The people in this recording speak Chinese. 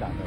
党的